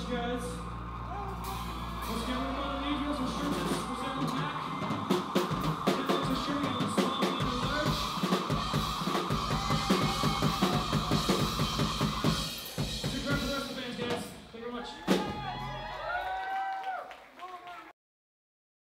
much, guys. Let's give them one of the Negroes for sure. Present them back.